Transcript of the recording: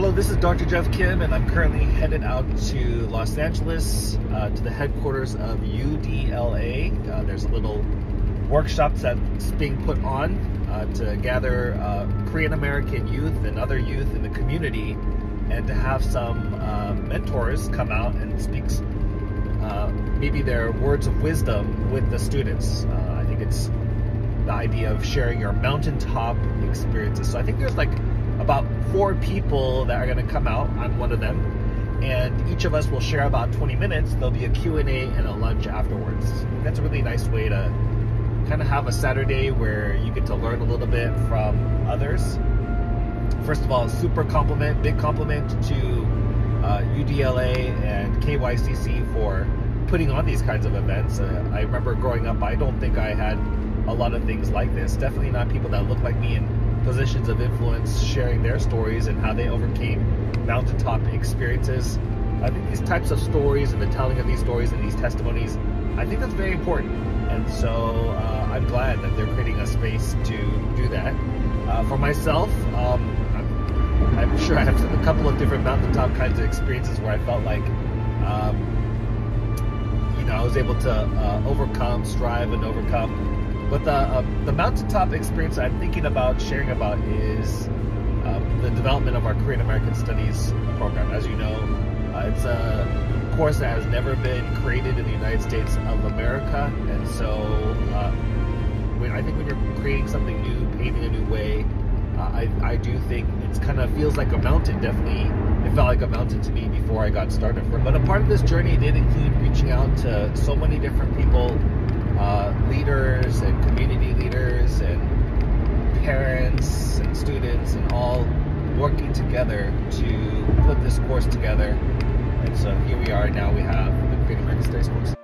Hello, this is Dr. Jeff Kim, and I'm currently headed out to Los Angeles uh, to the headquarters of UDLA. Uh, there's a little workshop that's being put on uh, to gather uh, Korean American youth and other youth in the community and to have some uh, mentors come out and speak uh, maybe their words of wisdom with the students. I think it's the idea of sharing your mountaintop experiences. So I think there's like about four people that are going to come out. I'm one of them. And each of us will share about 20 minutes. There'll be a Q&A and a lunch afterwards. That's a really nice way to kind of have a Saturday where you get to learn a little bit from others. First of all, super compliment, big compliment to uh, UDLA and KYCC for putting on these kinds of events. Uh, I remember growing up, I don't think I had a lot of things like this. Definitely not people that look like me and positions of influence sharing their stories and how they overcame mountaintop experiences. I think these types of stories and the telling of these stories and these testimonies, I think that's very important. And so uh, I'm glad that they're creating a space to do that. Uh, for myself, um, I'm, I'm, sure I have a couple of different mountaintop kinds of experiences where I felt like, um, you know, I was able to uh, overcome, strive, and overcome but the uh, the mountaintop experience I'm thinking about sharing about is um, the development of our Korean American Studies program. As you know, uh, it's a course that has never been created in the United States of America, and so uh, when I think when you're creating something new, paving a new way, uh, I I do think it's kind of feels like a mountain. Definitely, it felt like a mountain to me before I got started. For but a part of this journey did include reaching out to so many different people uh, leaders and community leaders and parents and students and all working together to put this course together. And so here we are now, we have the Korean American Studies course.